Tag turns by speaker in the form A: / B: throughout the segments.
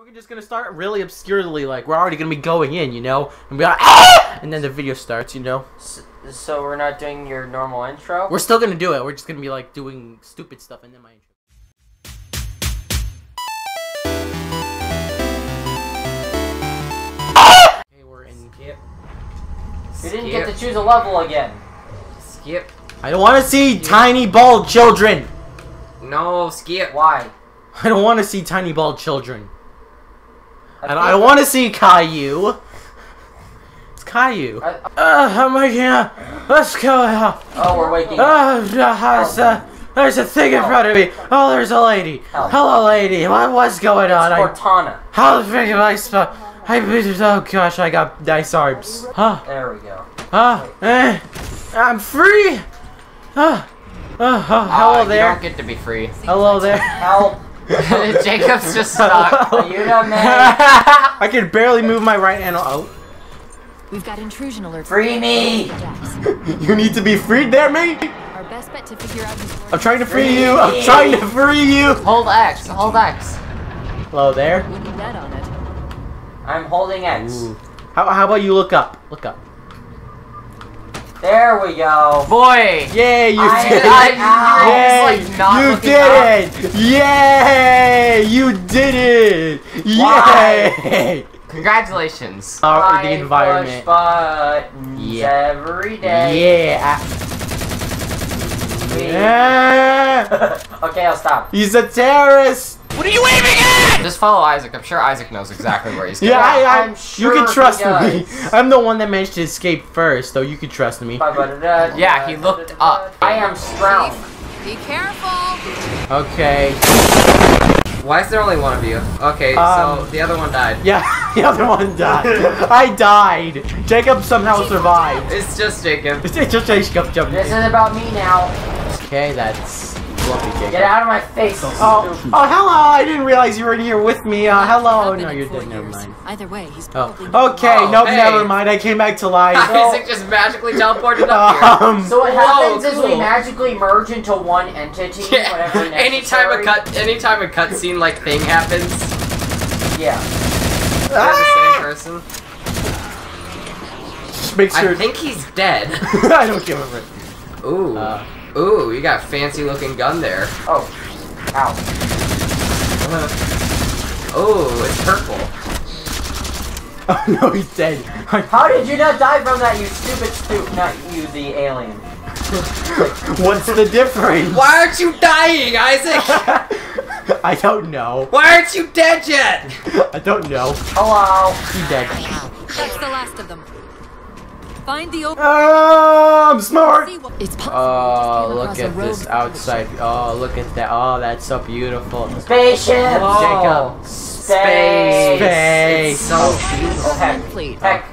A: We're just gonna start really obscurely, like we're already gonna be going in, you know, and be like, ah! and then the video starts, you know.
B: S- So we're not doing your normal intro?
A: We're still gonna do it. We're just gonna be like doing stupid stuff and then my intro. Okay, we're in.
C: Skip.
B: You didn't get to choose a level again.
C: Skip.
A: I don't want to see tiny bald children.
C: No, skip.
B: Why?
A: I don't want to see tiny bald children. I don't, I want to see Caillou. It's Caillou.
B: I-
A: Uh, I'm waking up. Let's go out.
B: Oh, we're waking up.
A: Uh, there's a, there's a thing in front of me. Oh, there's a lady. Hello, lady. What, what's going on? I,
B: Cortana.
A: how the frick am I supposed? I, oh gosh, I got nice arms. Huh?
B: There we go.
A: Huh? Eh, I'm free. Huh? Oh, oh,
C: Uh,
A: hello
C: You
A: there.
C: don't get to be free.
A: Hello there.
B: Help.
C: Jacob's just stuck.
B: Are you the man?
A: I can barely move my right hand. out.
D: We've got intrusion alerts.
B: Free me!
A: You need to be freed there, mate.
D: Our best bet to figure out who's
A: I'm trying to free you. I'm trying to free you.
C: Hold X. Hold X.
A: Hello there.
D: wouldn't bet on it.
B: I'm holding X.
A: Ooh. How, how about you look up? Look up.
B: There we go.
C: Boy.
A: Yay, you
B: I-
A: did it!
B: I-
C: I-
A: Yay!
C: like,
A: you
C: looking
A: did it! Yay! You did it!
B: Why?
A: Yay!
C: Congratulations.
B: I
A: the environment.
B: push buttons
A: Yeah.
B: every day.
A: Yeah.
B: Ah.
A: Yeah.
B: okay, I'll stop.
A: He's a terrorist. What are you aiming at?
C: Just follow Isaac. I'm sure Isaac knows exactly where he's going.
A: Yeah, I, I,
B: I'm sure.
A: you
B: sure
A: can
B: he
A: trust me. I'm the one that managed to escape first, so you can trust me.
C: Yeah, he looked up.
B: I am strong.
D: Be careful!
A: Okay.
C: Why is there only one of you? Okay,
A: Um,
C: so the other one died.
A: Yeah, the other one died. I died. Jacob somehow survived.
C: It's just Jacob.
A: It's it's just Jacob jumped
B: This
A: in.
B: is about me now.
A: Okay, that's lucky, Jacob.
B: Get out of my face.
A: Oh, oh, hello! I didn't realize you were in here with me. Uh, hello. No, you're dead. Never mind.
D: Either way, he's probably
A: Oh, okay.
C: Oh,
A: nope.
C: hey.
A: Never mind. I came back to life.
C: Isaac just magically teleported up here.
A: Um,
B: So what happens is we magically merge into one entity
C: Yeah.
B: whenever
C: Anytime a cut, anytime a cutscene like thing happens,
B: Yeah.
C: they're the same person.
A: just make sure.
C: I think he's dead.
A: I don't give a rip.
C: Ooh,
A: Uh,
C: ooh, you got a fancy looking gun there.
B: Oh. Ow.
C: Oh, it's purple.
A: oh no, he's dead.
B: How did you not die from that, you stupid stoop? Not you, the alien.
A: What's the difference?
C: Why aren't you dying, Isaac?
A: I don't know.
C: Why aren't you dead yet?
A: I don't know.
B: Oh, Hello.
A: He's dead.
D: That's the last of them. Find the open.
A: Oh, I'm smart.
D: It's possible.
A: Oh, look at this outside. Oh, look at that. Oh, that's so beautiful.
B: Spaceship.
C: Whoa.
A: Jacob.
B: Space.
A: Space.
C: It's so
B: Oh,
C: beautiful.
B: heck. Heck.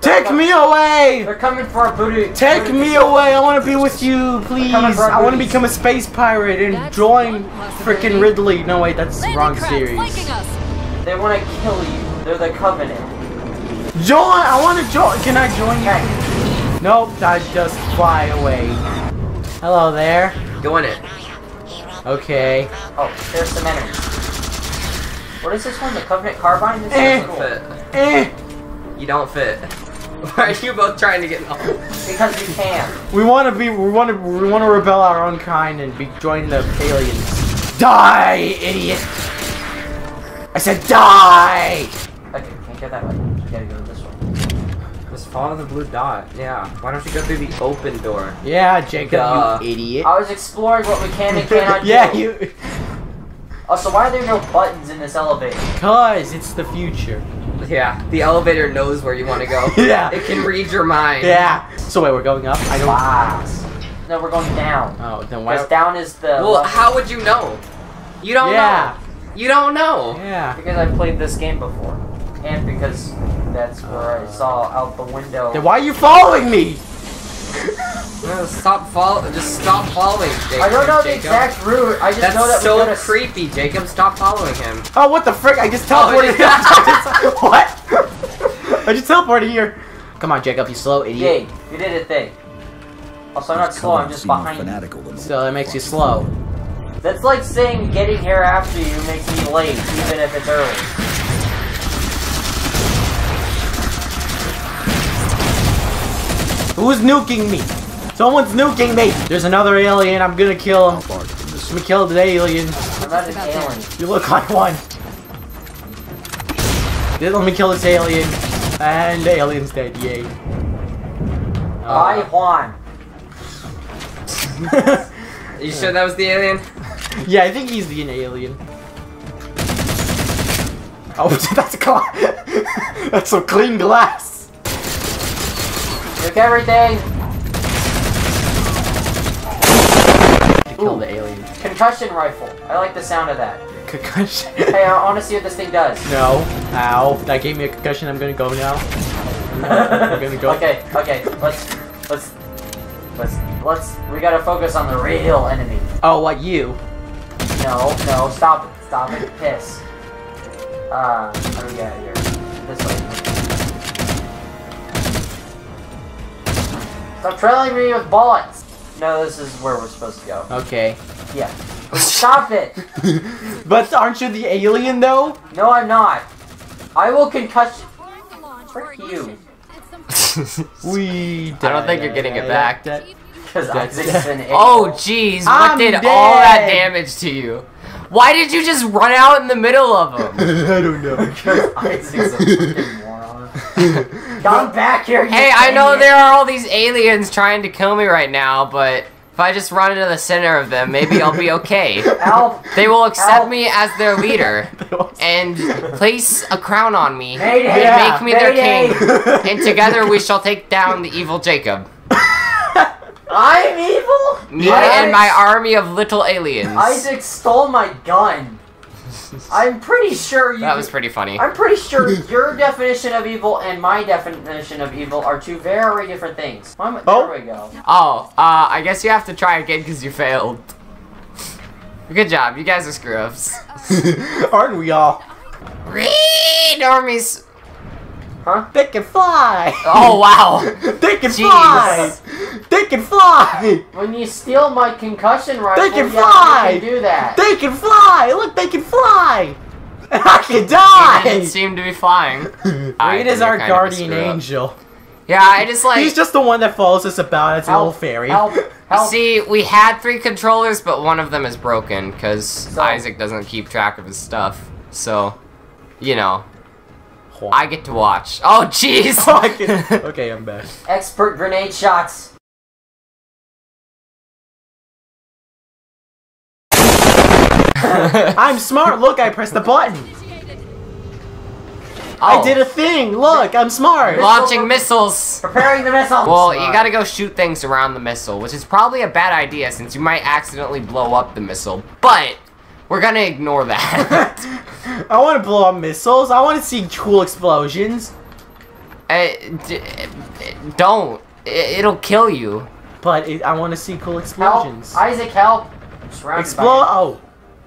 A: Take me away!
B: They're coming for our booty.
A: Take
B: booty
A: me
B: facility.
A: away! I want to be with you, please!
B: coming for our
A: I want to become a space pirate and
D: That's
A: join
D: one possibility.
A: frickin' Ridley. No, wait, that's
D: Landing
A: wrong series.
B: They want to kill you. They're the Covenant.
A: Join! I want to join! Can I join you? Nope, I just fly away. Hello there.
C: Go in it.
A: Okay.
B: Oh, there's some enemies. What is this one? The Covenant Carbine? This
A: Eh.
B: cool.
C: Fit.
A: Eh,
C: You don't fit. Why are you both trying to get off?
B: Because we can.
A: we want to be, we want to, we want to rebel our own kind and be join the aliens. Die, idiot! I said die!
B: Okay, can't get that way. You gotta go to this one.
C: Just follow the blue dot. Yeah. Why don't you go through the open door?
A: Yeah, Jacob,
C: Duh.
A: you idiot.
B: I was exploring what we can and cannot
A: yeah,
B: do.
A: you.
B: so why are there no buttons in this elevator?
A: Cause it's the future.
C: Yeah. The elevator knows where you want to go.
A: Yeah.
C: It can read your mind.
A: Yeah. So wait, we're going up. I don't.
B: Class. No, we're going down.
A: Oh, then why?
B: Because down is the.
C: Well,
B: level-
C: how would you know? You don't
A: Yeah.
C: know. You don't know.
A: Yeah.
B: Because I played this game before, and because that's where I saw out the window.
A: Then why are you following me?
C: No, stop follow. Just stop following. Jacob.
B: I don't know the exact route. I just
C: That's
B: know that we
C: so
B: go to.
C: creepy, Jacob. Stop following him.
A: Oh, what the frick? I just
C: Oh,
A: teleported.
C: yeah.
A: I just- what? I just teleported here. Come on, Jacob, you slow idiot.
B: Yay, you did a thing. Also, I'm not slow. I'm just behind you.
E: fanatical than
A: So that makes you slow.
B: That's like saying getting here after you makes me late, even if it's early.
A: Who's nuking me? Someone's nuking me! There's another alien, I'm gonna kill him. Let me kill the alien.
B: I'm not an alien.
A: You look like one. Let me kill this alien. And the alien's dead, yay.
B: Bye, uh, Juan.
C: You sure that was the alien?
A: yeah, I think he's the alien. Oh, that's glass. that's some clean glass.
B: Took everything.
A: Kill
B: Ooh.
A: the alien.
B: Concussion rifle. I like the sound of that.
A: Concussion.
B: Hey, I want to see what this thing does.
A: no. Ow. That gave me a concussion. I'm gonna go now. I'm gonna go.
B: Okay, okay. Let's, let's, let's, let's. We gotta focus on the real enemy.
A: Oh, what you?
B: No, no, stop it, stop it, piss. Uh, how do we get out of here? This way. Stop trailing me with bullets! No, this is where we're supposed to go.
A: Okay.
B: Yeah. Stop it!
A: But aren't you the alien though?
B: No, I'm not. I will concussion. Frick you.
A: We.
C: I don't think you're getting it back.
B: Because
A: That's-
B: Isaac's an
C: Oh,
B: a-hole.
C: jeez,
A: I'm
C: what did all that damage to you? Why did you just run out in the middle of them?
A: I don't know.
B: Because Isaac's a fucking moron. Come back here,
C: hey, I know
B: idiot.
C: there are all these aliens trying to kill me right now, but if I just run into the center of them, maybe I'll be okay.
B: Help!
C: They will accept
B: Help.
C: me as their leader and place a crown on me
B: Mayday!
C: and
A: Yeah.
C: make me their king. And together we shall take down the evil Jacob.
B: I'm evil?
C: Me
B: Isaac-
C: and my army of little aliens.
B: Isaac stole my gun. I'm pretty sure you.
C: That was pretty funny.
B: I'm pretty sure your definition of evil and my definition of evil are two very different things. I'm-
A: Oh.
B: There we go.
C: Oh, uh, I guess you have to try again because you failed. Good job, you guys are screw ups.
A: Aren't we all?
C: Read, normies.
B: Huh?
A: They can fly.
C: Oh wow.
A: They can
C: Jeez.
A: fly. They can fly.
B: When you steal my concussion rifle, they
A: can
B: yeah,
A: fly!
B: you can do that.
A: They can fly. Look, they can fly. I can
C: He
A: die.
C: didn't seem to be flying. I
A: Reed is our
C: you're kind of a
A: guardian angel.
C: Yeah, I just like.
A: He's just the one that follows us about as a little fairy.
B: Help! Help!
C: See, we had three controllers, but one of them is broken because
B: So-
C: Isaac doesn't keep track of his stuff. So, you know, I get to watch. Oh, jeez.
A: Oh, okay, I'm back.
B: Expert grenade shots.
A: I'm smart. Look, I pressed the button.
C: Oh,
A: I did a thing. Look, I'm smart.
C: launching missiles.
B: Preparing the missile.
C: Well, you gotta go shoot things around the missile, which is probably a bad idea since you might accidentally blow up the missile. But we're gonna ignore that.
A: I want to blow up missiles. I want to see cool explosions.
C: Uh, don't. I- It'll kill you.
A: But it, I want to see cool explosions.
B: help!
A: explosions.
B: Isaac, help! I'm
A: Explode! Oh,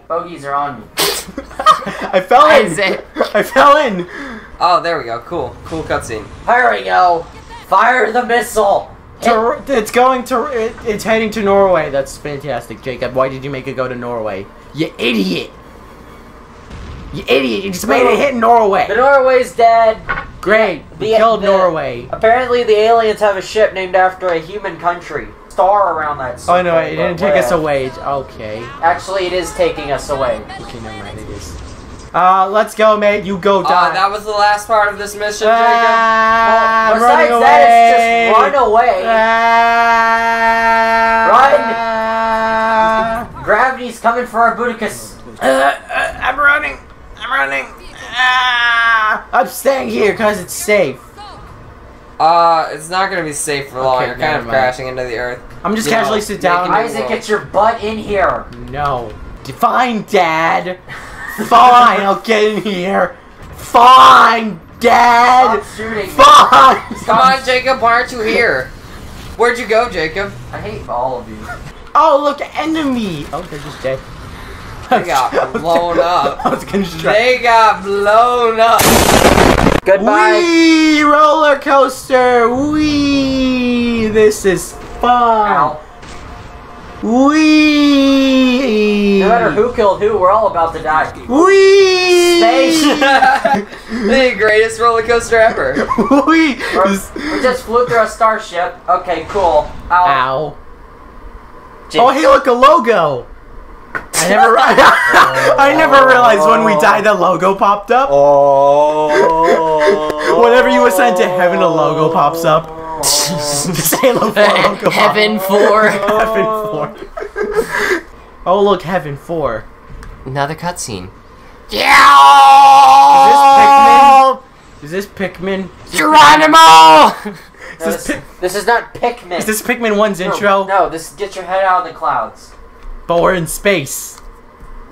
B: bogeys are on me.
A: I fell in.
C: Isaac.
A: I fell in.
C: Oh, there we go. Cool. Cool cutscene.
B: Here we go. Fire the missile. Hit-
A: To, it's going to. It, it's heading to Norway. That's fantastic, Jacob. Why did you make it go to Norway? You idiot! You idiot! You just made it hit Norway.
B: The Norway's dead.
A: Great. We
B: The-
A: killed
B: the-
A: Norway.
B: Apparently, the aliens have a ship named after a human country. Star around that.
A: Oh no!
B: circle,
A: It didn't take us away. Okay.
B: Actually, it is taking us away.
A: Okay, never mind. It is. Uh, let's go, mate. You go die.
C: Uh, that was the last part of this mission,
A: Ah, I'm
B: Well, besides
A: running
B: that,
A: away.
B: it's just run away.
A: Ah.
B: Gravity's coming for our Budicus.
A: Uh, uh, I'm running. I'm running. Ah. I'm staying here because it's safe.
C: Uh, it's not gonna be safe for long.
A: Okay,
C: You're kind of
A: mind.
C: crashing into the earth.
A: I'm just
C: You know,
A: casually sit down.
B: Isaac, get your butt in here.
A: No. Fine, Dad. Fine, I'll get in here. Fine, Dad.
B: Stop shooting.
A: Fine.
C: Come on, Jacob. Why aren't you here? Where'd you go, Jacob?
B: I hate all of you.
A: Oh, look, enemy. Oh, they're just dead.
C: They got blown up.
A: I was gonna try.
C: They got blown up.
B: Goodbye.
A: Wee roller coaster. Wee. This is fun.
B: Ow.
A: Wee.
B: No matter who killed who, we're all about to die.
A: Wee.
B: Space.
C: the greatest roller coaster ever.
A: Wee.
B: We're- we just flew through a starship. Okay, cool. Ow.
A: Ow.
B: Jin-
A: Oh, hey, look, a logo. I never. I never realized when we died the logo popped up.
B: Oh.
A: Whenever you ascend to heaven, a logo pops up. Halo 4 logo
C: Heaven four.
A: Heaven 4. Oh, look, Heaven 4.
C: Another cutscene. Yeah!
A: Is this Pikmin? Is this Pikmin?
C: Geronimo.
B: No,
A: this
B: this, this is not Pikmin.
A: Is this Pikmin 1's
B: No,
A: intro?
B: No, this get your head out of the clouds.
A: But we're in space.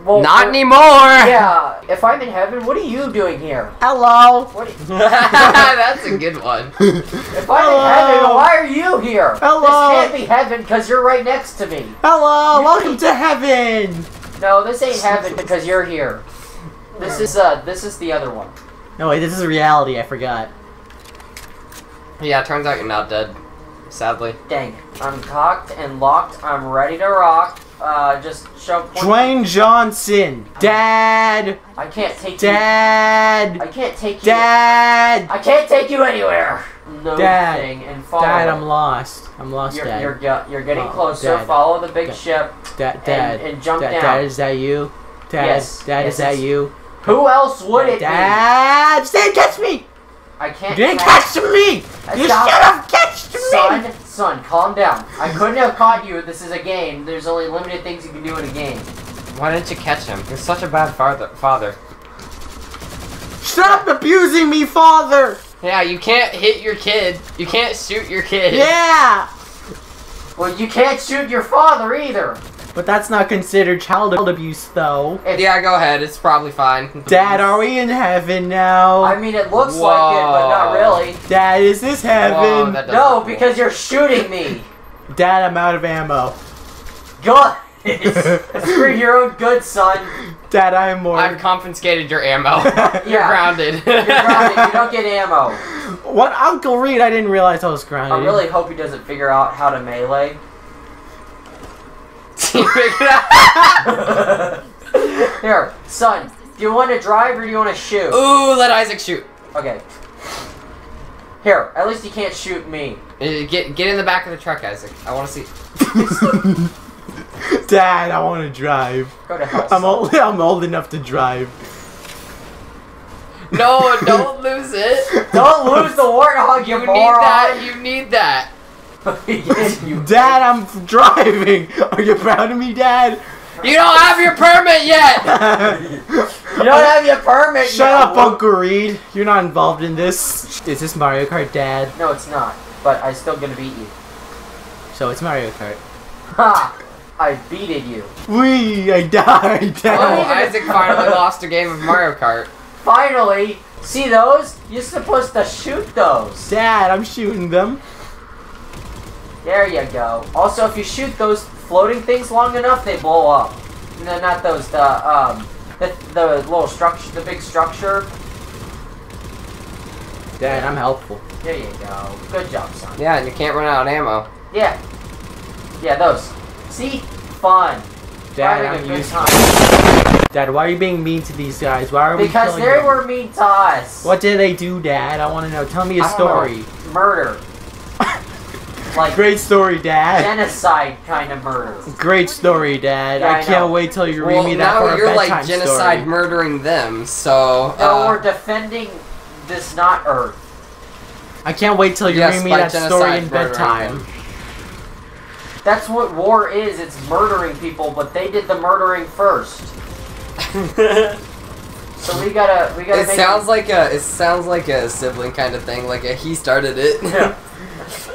B: Well,
C: Not
B: we're-
C: anymore.
B: Yeah. If I'm in heaven, what are you doing here?
A: Hello.
B: What? Are,
C: That's a good one.
B: if I'm
A: Hello.
B: in heaven, why are you here?
A: Hello.
B: This can't be heaven because you're right next to me.
A: Hello. Welcome to heaven.
B: No, this ain't heaven because you're here. This is uh, this is the other one.
A: No, wait, this is reality. I forgot.
C: Yeah, turns out you're not dead. Sadly.
B: Dang, I'm cocked and locked. I'm ready to rock. Uh, just show. point-
A: Dwayne Johnson. Dad.
B: I can't take you. I can't take you.
A: Dad.
B: I can't take you anywhere. No
A: Dad.
B: thing and follow.
A: Dad. I'm lost. I'm lost,
B: You're
A: Dad.
B: you're get- you're getting
A: Oh,
B: closer.
A: Dad.
B: Follow the big
A: Dad.
B: ship.
A: Dad, Dad.
B: and jump
A: Dad,
B: down.
A: Dad, is that you? Dad,
B: Yes,
A: Dad,
B: yes,
A: is that
B: it's-
A: you?
B: Who else would it be?
A: Dad, Dad, catch me!
B: I can't.
A: You didn't
B: catch-
A: catch me!
B: I
A: You should have catched me!
B: Son, son, calm down. I couldn't have caught you. This is a game. There's only limited things you can do in a game.
C: Why didn't you catch him? You're such a bad father. Father.
A: Stop abusing me, father!
C: Yeah, you can't hit your kid. You can't shoot your kid.
A: Yeah!
B: Well, you can't shoot your father either.
A: But that's not considered child abuse, though.
B: If-
C: Yeah, go ahead. It's probably fine.
A: Dad, are we in heaven now?
B: I mean, it looks like it, but not really.
A: Dad, is this heaven?
C: that doesn't
B: No,
C: look
B: because you're shooting me.
A: Dad, I'm out of ammo.
B: Good. Screw your own good, son.
A: Dad, I am more.
C: I've confiscated your ammo. You're grounded.
B: You're grounded. You don't get ammo.
A: what, Uncle Reed? I didn't realize I was grounded.
B: I really hope he doesn't figure out how to melee.
C: You figured it out?
B: Here, son. Do you want to drive or do you want to shoot?
C: Ooh, let Isaac shoot.
B: Okay. Here, at least you can't shoot me.
C: Uh, Get get in the back of the truck, Isaac. I want to see.
A: Dad, I want to drive.
B: Go to hell.
A: I'm
B: son.
A: old. I'm old enough to drive.
C: No, don't lose it.
B: Don't lose the warthog, you
C: You need that. You need that.
B: You
A: Dad, I'm driving. Are you proud of me, Dad?
C: You don't have your permit yet.
B: You don't have your permit.
A: Shut
B: yet,
A: up,
B: Luke.
A: Uncle Reed. You're not involved in this. Is this Mario Kart, Dad?
B: No, it's not. But I'm still gonna beat you.
A: So it's Mario Kart.
B: Ha! I beated you.
A: Wee, I died,
C: Oh,
A: Dad.
C: Isaac finally lost a game of Mario Kart.
B: Finally, see those? You're supposed to shoot those.
A: Dad, I'm shooting them.
B: There you go. Also, if you shoot those floating things long enough, they blow up. No, not those. The um, the the little structure, the big structure.
A: Dad, I'm helpful.
B: There you go. Good job, son.
C: Yeah, and you can't run out of ammo.
B: Yeah. Yeah, those. See, fun.
A: Dad, I'm
B: good
A: used.
B: time.
A: Dad, why are you being mean to these guys? Why are we
B: Because they
A: them?
B: were mean to us.
A: What did they do, Dad? I want to know. Tell me a
B: I
A: story.
B: Murder. Like
A: Great story, Dad.
B: genocide kind of murder.
A: Great story, Dad.
B: Yeah,
A: I,
B: I
A: can't
B: know.
A: wait till you
C: well,
A: read me that
C: now
A: for a
C: you're like genocide
A: story.
C: murdering them. So
B: No,
C: uh,
B: we're defending this not Earth.
A: I can't wait till you
C: Yes,
A: read me that story in bedtime.
C: them.
B: That's what war is. It's murdering people, but they did the murdering first. So we gotta, we gotta.
C: it
B: make
C: sounds like a it sounds like a sibling kind of thing. Like a, he started it.
B: Yeah.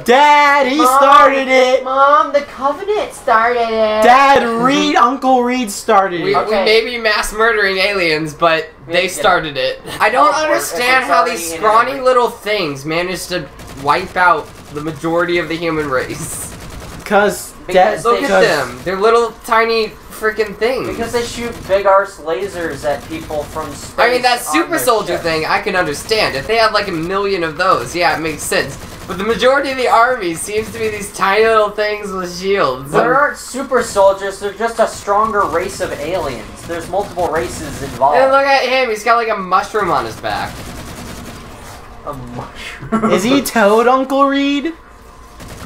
A: Dad, he
B: Mom,
A: started it.
B: Mom, the Covenant started it.
A: Dad, Reed, Uncle Reed started
C: We,
A: it.
B: Okay.
C: we may be mass murdering aliens, but
B: We
C: they
B: have to get
C: started it. I don't
B: or
C: understand how these scrawny little things managed to wipe out the majority of the human race.
A: Cause
B: Because
A: Dad,
C: Look at them. They're little tiny freaking things.
B: Because they shoot big arse lasers at people from space.
C: I mean, that super soldier
B: ship.
C: thing, I can understand. If they had like a million of those, yeah, it makes sense. But the majority of the army seems to be these tiny little things with shields.
B: There aren't super soldiers. They're just a stronger race of aliens. There's multiple races involved.
C: And look at him, he's got like a mushroom on his back.
B: A mushroom.
A: Is he Toad, Uncle Reed?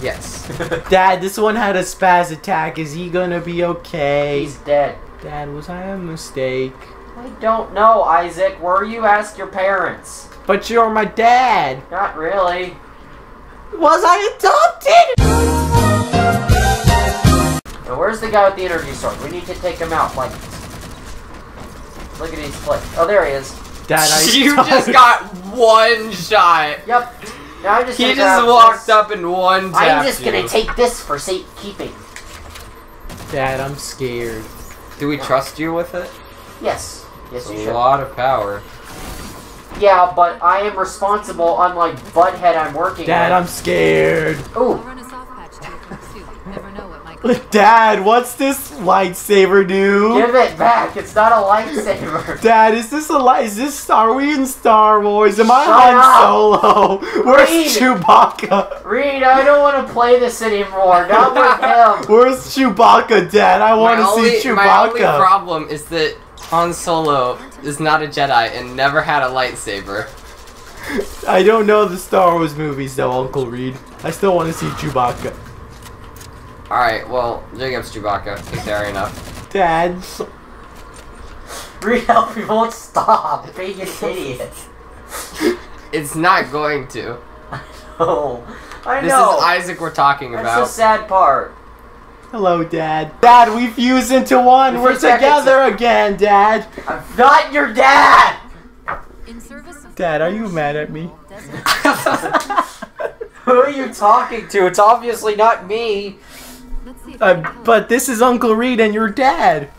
C: Yes.
A: Dad, this one had a spaz attack. Is he gonna be okay?
B: He's dead.
A: Dad, was I a mistake?
B: I don't know, Isaac. Were you? Ask your parents.
A: But you're my dad.
B: Not really.
A: Was I adopted?
B: Now, where's the guy with the energy sword? We need to take him out. Like, look at his plate. Oh, there he is.
A: Dad, I
C: you just got one shot.
B: Yep. Now I'm just.
C: He just walked
B: this.
C: up in one tapped
B: I'm just gonna
C: you.
B: take this for safekeeping.
A: Dad, I'm scared.
C: Do we trust you with it?
B: Yes. Yes, you
C: It's a
B: should.
C: lot of power.
B: Yeah, but I am responsible, unlike Butthead I'm working
A: Dad, I'm scared.
D: I'll
B: Ooh,
D: run a soft patch to your quick suit. Never know what might come.
A: Dad, what's this lightsaber do?
B: give it back. It's not a lightsaber.
A: Dad, is this a light? Is this Are we in Star Wars? Am I
B: Shut
A: Han
B: up.
A: Solo? Where's
B: Reed.
A: Chewbacca?
B: Reed, I don't want to play this anymore. Not with him.
A: Where's Chewbacca, Dad? I want to
C: see
A: see
C: My only problem is that Han Solo is not a Jedi and never had a lightsaber.
A: I don't know the Star Wars movies though, Uncle Reed. I still want to see Chewbacca.
C: Alright, well, Jacob's Chewbacca. Is there enough?
A: Dad,
B: Reed, help me won't stop being an idiot.
C: It's not going to.
B: Oh, I
C: This
B: know.
C: This is Isaac we're talking
B: That's
C: about.
B: the sad part.
A: Hello, Dad. Dad, we fused into one.
B: We
A: We're
B: fused back
A: together again, Dad.
B: I'm not your dad.
D: In service of
A: Dad, are you mad at me?
B: Who are you talking to? It's obviously not me.
D: Let's see if I
A: Uh, but this is Uncle Reed and your dad.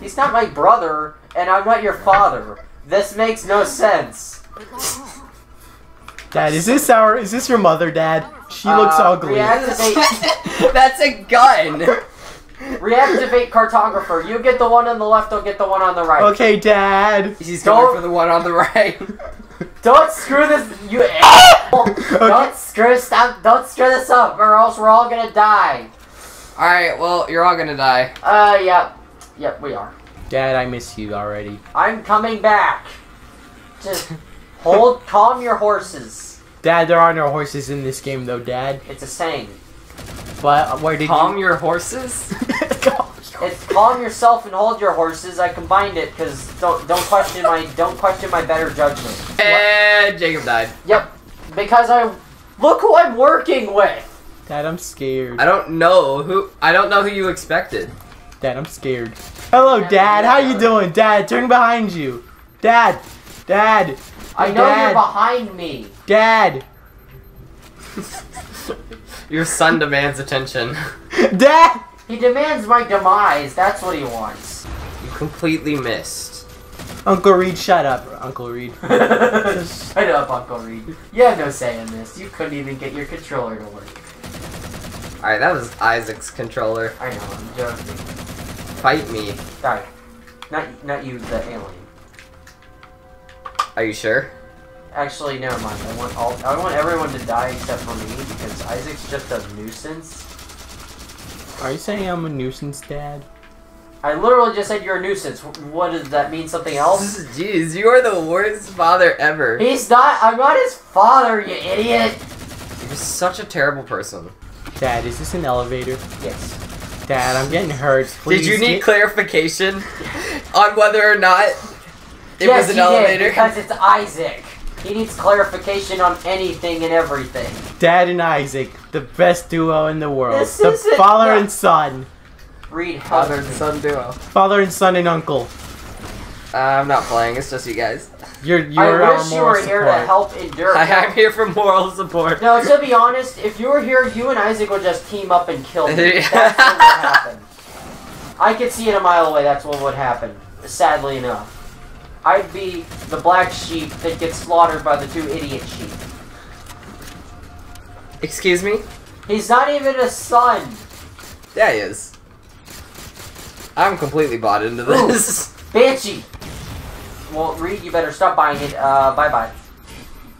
B: He's not my brother, and I'm not your father. This makes no sense.
D: But like home.
A: Dad, is this our? Is this your mother, Dad? She looks
B: Uh,
A: ugly.
B: Reactivate,
C: That's a gun!
B: reactivate cartographer. You get the one on the left, I'll get the one on the right.
A: Okay, Dad.
C: He's
B: Don't-
C: going for the one on the right.
B: Don't screw this, you asshole! Don't screw stop! Don't screw this up, or else we're all gonna die.
C: Alright, well, you're all gonna die.
B: Uh, yep, yep, we are.
A: Dad, I miss you already.
B: I'm coming back. Just hold, calm your horses.
A: Dad, there are no horses in this game, though, Dad.
B: It's a saying.
A: But uh, where did
C: Calm
A: you?
C: your horses?
B: It's calm yourself and hold your horses. I combined it because don't don't question my don't question my better judgment.
C: and Jacob died.
B: Yep, because I look who I'm working with.
A: Dad, I'm scared.
C: I don't know who. I don't know who you expected.
A: Dad, I'm scared. Hello, Dad. How you doing, Dad? Turn behind you. Dad. Dad.
B: I know
A: Dad.
B: you're behind me.
A: Dad.
C: Your son demands attention.
A: Dad.
B: He demands my demise. That's what he wants.
C: You completely missed.
A: Uncle Reed, shut up, Uncle Reed.
B: Shut up, Uncle Reed. You have no say in this. You couldn't even get your controller to work.
C: Alright, that was Isaac's controller.
B: I know. I'm joking.
C: Fight me.
B: Die. Not not you, the alien.
C: Are you sure?
B: Actually, never mind. I want all. I want everyone to die except for me because Isaac's just a nuisance.
A: Are you saying I'm a nuisance, Dad?
B: I literally just said you're a nuisance. What does that mean? Something else?
C: Jeez, you are the worst father ever.
B: He's not. I'm not his father, you idiot.
C: You're such a terrible person.
A: Dad, is this an elevator?
B: Yes.
A: Dad, I'm getting hurt. Please
C: Did you need
A: get-
C: clarification on whether or not it
B: yes,
C: was an
B: he
C: elevator?
B: did because it's Isaac. He needs clarification on anything and everything.
A: Dad and Isaac, the best duo in the world.
B: This
A: the
B: isn't-
A: father
B: yeah.
A: and son.
B: Reed help me.
C: son duo.
A: Father and son and uncle.
C: Uh, I'm not playing. It's just you guys.
A: You're you're
B: I wish you
A: moral
B: were here to help endure.
C: I, I'm here for moral support.
B: No, to be honest, if you were here, you and Isaac would just team up and kill me. That's what would happen. I could see it a mile away. That's what would happen. Sadly enough, I'd be the black sheep that gets slaughtered by the two idiot sheep.
C: Excuse me?
B: He's not even a son.
C: Yeah, he is. I'm completely bought into this.
B: Banshee. Well, Reed, you better stop buying it. Uh, bye bye.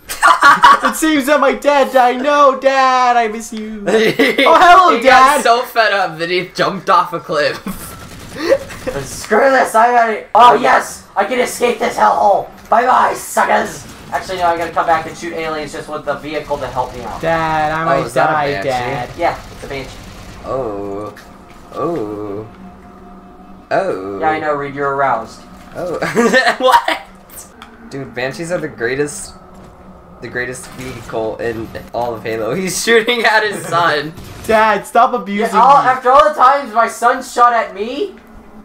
A: it seems that my dad died. No, Dad, I miss you.
C: oh,
A: hello,
C: he
A: Dad.
C: got so fed up that he jumped off a cliff.
B: Screw this. I got it. Oh yes, I can escape this hellhole. Bye bye, suckers. Actually, no, I gotta come back and shoot aliens just with the vehicle to help me out.
A: Dad, I
C: Oh,
A: might
C: is that a
A: die. Dad.
B: Yeah, it's a banshee.
C: Oh. Oh. Oh.
B: Yeah, I know, Reed, you're aroused.
C: Oh. what? Dude, Banshees are the greatest the greatest vehicle in all of Halo. He's shooting at his son.
A: Dad, stop
B: Yeah,
A: abusing
B: all,
A: me.
B: after all the times my son shot at me.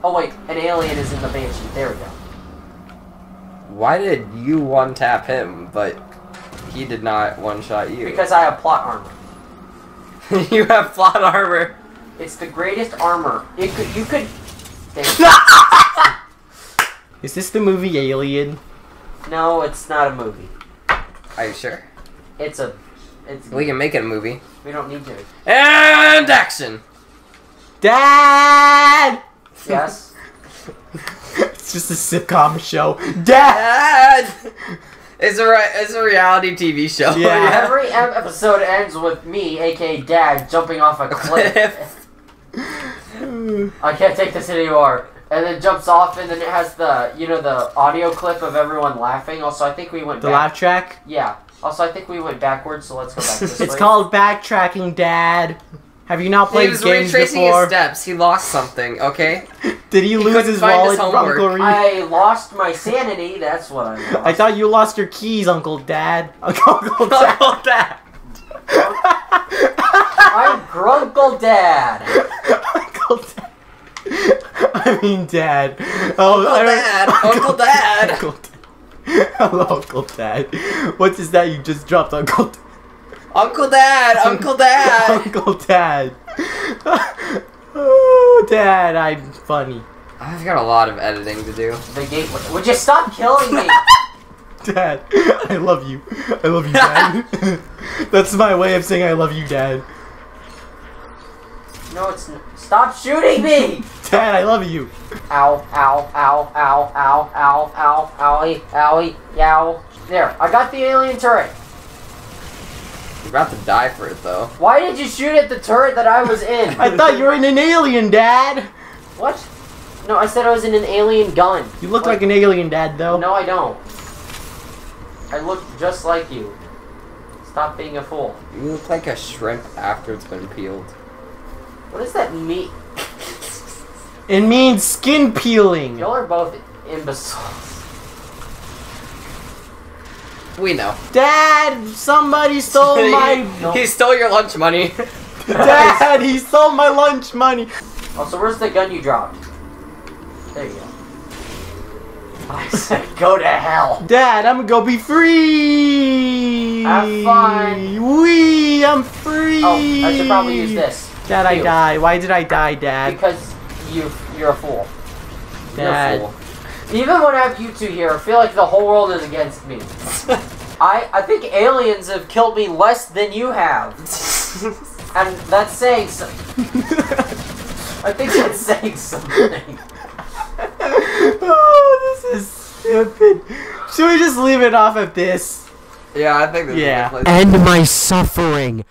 B: Oh wait, an alien is in the banshee. There we go.
C: Why did you one tap him, but he did not one shot you?
B: Because I have plot armor.
C: you have plot armor.
B: It's the greatest armor. It could, you could.
A: Is this the movie Alien?
B: no, it's not a movie.
C: Are you sure?
B: It's a. It's.
C: We can make it a movie.
B: We don't need to.
C: And action.
A: Dad!
B: Yes.
A: it's just a sitcom show. Dad!
C: Dad. It's a re- it's a reality TV show.
A: Yeah.
B: Every episode ends with me, aka Dad, jumping off a cliff.
C: Cliff.
B: I can't take this anymore. And then jumps off, and then it has the, you know, the audio clip of everyone laughing. Also, I think we went
A: The
B: back.
A: laugh track?
B: Yeah. Also, I think we went backwards, so let's go back to this
A: It's
B: way.
A: called backtracking, Dad. Have you not played He
C: was
A: games
C: retracing
A: before?
C: his steps. He lost something. Okay.
A: Did he, lose his
C: find his
A: wallet,
C: homework.
A: Uncle Reed?
B: I lost my sanity. That's what I lost.
A: I thought you lost your keys, Uncle Dad. Uncle, Uncle Dad.
C: Uncle Dad.
B: I'm Grunkle Dad.
A: Uncle Dad. I mean, Dad. Oh,
C: Uncle
A: I don't-
C: Dad. Uncle Dad.
A: Uncle Dad. Hello, Uncle Dad. What is that you just dropped, Uncle Dad?
C: Uncle Dad. Uncle Dad.
A: Uncle Dad. oh, Dad, I'm funny.
C: I've got a lot of editing to do.
B: The gate. Would you stop killing me?
A: Dad, I love you. I love you, Dad. That's my way of saying I love you, Dad.
B: No, it's. N- stop shooting me!
A: Dad, I love you.
B: Ow! Ow! Ow! Ow! Ow! Ow! Ow! Owie! Owie! Yow! There, I got the alien turret.
C: You're about to die for it though.
B: Why did you shoot at the turret that I was in?
A: I thought you were in an alien, Dad.
B: What? No, I said I was in an alien gun.
A: You look like an alien, Dad, though.
B: No, I don't. I look just like you. Stop being a fool.
C: You look like a shrimp after it's been peeled.
B: What does that mean?
A: It means skin peeling.
B: Y'all are both imbeciles.
C: We know.
A: Dad, somebody stole my.
B: No.
C: he stole your lunch money.
A: Dad, he stole my lunch money.
B: Oh, so where's the gun you dropped? There you go. I said, go to hell.
A: Dad, I'm gonna go be free.
B: Have fun.
A: Wee, I'm free.
B: Oh, I should probably use this.
A: Dad, I die. Why did I die, Dad?
B: Because you, you're a fool.
A: Dad.
C: You're a
B: Even when I have you two here, I feel like the whole world is against me. I, I think aliens have killed me less than you have. And that's saying something. I think that's saying something.
A: oh, this is stupid. Should we just leave it off at this?
C: yeah, I think this
A: Yeah.
C: is a good place.
A: my suffering.